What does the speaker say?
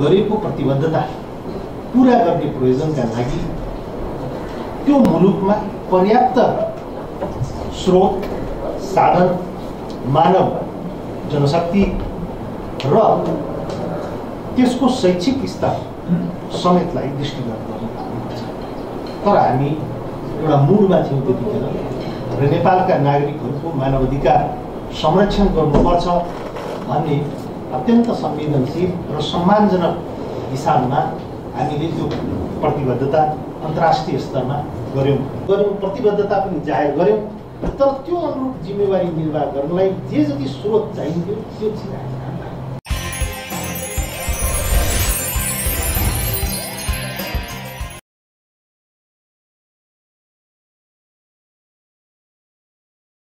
गरेको प्रतिबद्धता पुरा गर्ने प्रयोजनका लागि त्यो मुलुकमा पर्याप्त स्रोत साधन मानव जनशक्ति र त्यसको शैक्षिक स्तर समेतलाई दृष्टिगत गर्नुपर्छ तर हामी एउटा मुडमा थियौँ त्यतिखेर। र नेपालका नागरिकहरूको मानवाधिकार संरक्षण गर्नुपर्छ भन्ने अत्यन्त संवेदनशील र सम्मानजनक हिसाबमा हामीले त्यो प्रतिबद्धता अन्तर्राष्ट्रिय स्तरमा गऱ्यौँ। गऱ्यौँ प्रतिबद्धता पनि जाहेर गऱ्यौँ। तर त्यो अनुरूप जिम्मेवारी निर्वाह गर्नलाई जे जति स्रोत चाहिन्थ्यो त्यो चिज